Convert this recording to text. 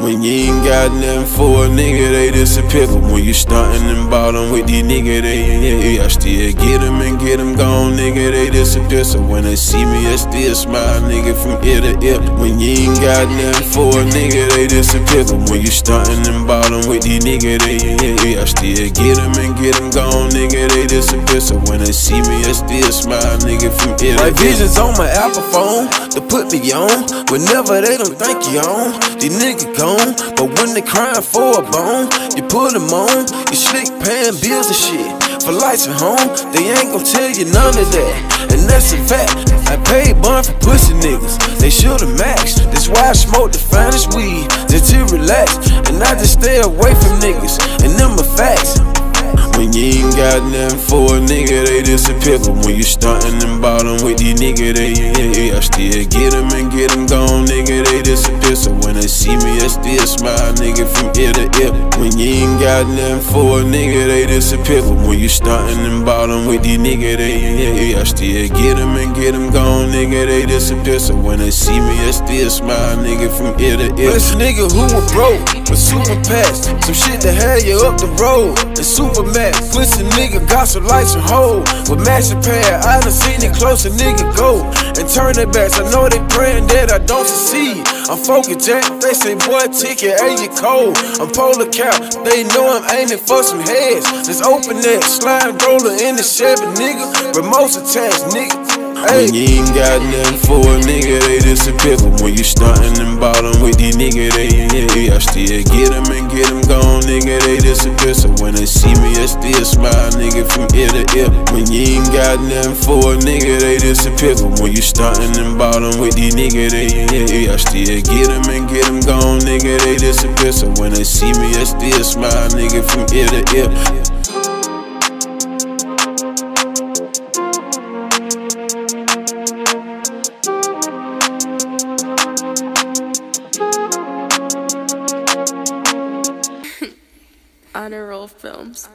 When you ain't got nothing for a nigga, they disappear. But when you stuntin' and ballin' with these niggas, they yeah, yeah, I still get them and get them gone, nigga, they disappear. So when they see me, I still smile, nigga, from ear to ear. When you ain't got nothing for a nigga, they disappear. But when you stuntin' and ballin' with these niggas, they yeah, yeah, I still get them and get them gone, nigga, they disappear. So when they see me, I still smile, nigga, from ear to ear. My visions on my Apple phone to put me on. Whenever they don't think you on, these niggas gone. But when they crying for a bone, you put them on. You slick paying bills and shit. For lights at home, they ain't gon' tell you none of that. And that's a fact. I paid bun for pussy niggas. They should've matched. That's why I smoke the finest weed. Just to relax. And I just stay away from niggas. And them are facts. When you ain't got nothing for a nigga, they disappear. But when you stuntin' and ballin' with these niggas, they yeah, yeah, I still get them and get them gone, nigga, they disappear. So when they see me, I still smile, nigga, from ear to ear. Got nothing for a nigga, they disappear. But when you stuntin' and ballin' with these niggas, they yeah, yeah, I still get them and get them gone, nigga, they disappear. So when they see me, I still smile, nigga, from ear to ear. This nigga who was broke, super pass. Some shit to have you up the road. And super max. Pussy nigga got some lights and hold. With matching pair, I done seen it close, a nigga go. And turn their backs. I know they praying that I don't succeed. I'm focused, Jack. They say, boy, ticket, you cold? I'm polar cap. They know I'm aiming for some heads. Let's open that slime roller in the Chevy, nigga. Remote attached, nigga. When you ain't got nothing for a nigga, they disappear. But when you stuntin' and bottom with these niggas, they yeah, yeah, I still get them and get them gone, nigga, they disappear. So when they see me, I still smile, nigga, from ear to ear. When you ain't got nothing for a nigga, they disappear. But when you stuntin' and bottom with these niggas, they yeah, yeah, I still get them and get them gone, nigga, they disappear. So when they see me, I still smile, nigga, from ear to ear. Honor Roll Filmz.